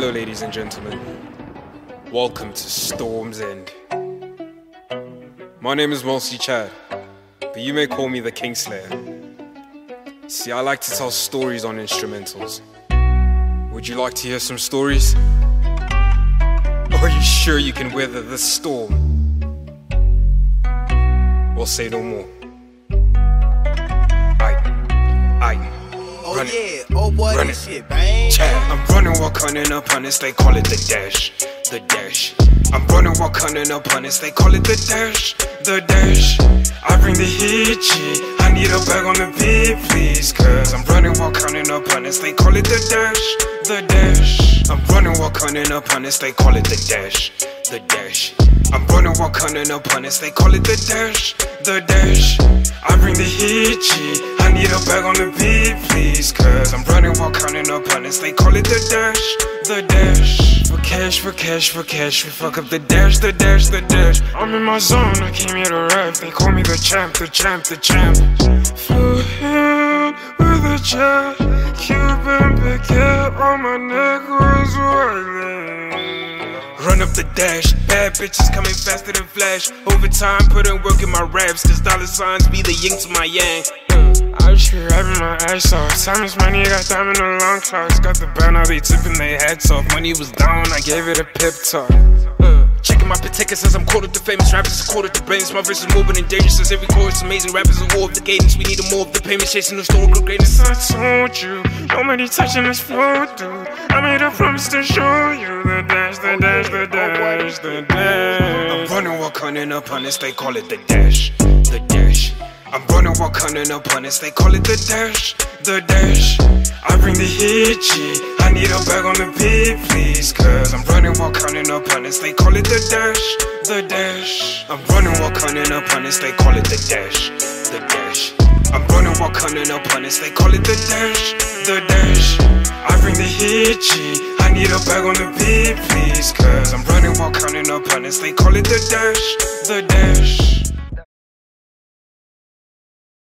Hello, ladies and gentlemen. Welcome to Storm's End. My name is Malcy Chad, but you may call me the Kingslayer. See, I like to tell stories on instrumentals. Would you like to hear some stories? Are you sure you can weather the storm? We'll say no more. Aye, aye. Oh Run it. yeah, oh boy, Run this it. shit bang. Chad, I'm running cunning up on they call it the dash, the dash. I'm running while cunning up on they call it the dash, the dash. I bring the heat, G. I need a bag on the beat, please. Cause I'm running while cunning up on they call it the dash, the dash. I'm running while cunning up on they call it the dash, the dash. I'm running while cunning up on they call it the dash, the dash. I bring the heat, G. A bag on the beat, please. Cause I'm running while counting up on this. They call it the dash, the dash. For cash, for cash, for cash. We fuck up the dash, the dash, the dash. I'm in my zone, I came here to rap. They call me the champ, the champ, the champ. Flew in with a jet. Cuban picket on my neck was whirling. Run up the dash, bad bitches coming faster than flash. Overtime, put in work in my raps, cause dollar signs be the yin to my yang. Mm. I be rapping my ass off. Time is money, got time in the long clocks. Got the band, now they tipping their hats off. Money was down, I gave it a pep talk. Uh, Checking my particulars as I'm quoted the famous rappers, quoted the brains. My verse is moving and dangerous since every chorus amazing. Rappers are war of the cadence. We need more of the payments, chasing the historical greatness. I told you, nobody touching this floor, dude. I made a promise to show you the dash, the dash, the dash, the dash. I'm running while cunning up on this, they call it the dash, the dash. I'm running while cunning up on they call it the dash, the dash. I bring the G. I need a bag on the beat, please. Cause I'm running while counting up on this, they call it the dash, the dash. I'm running while counting up on this, they call it the dash, the dash. I'm running while counting up on this, they call it the dash, the dash. I bring the G. I need a bag on the beat, please. Cause I'm running while counting up on this, they call it the dash, the dash.